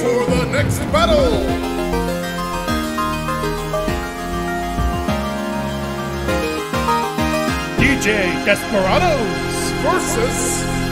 for the next battle. DJ Desperados Versus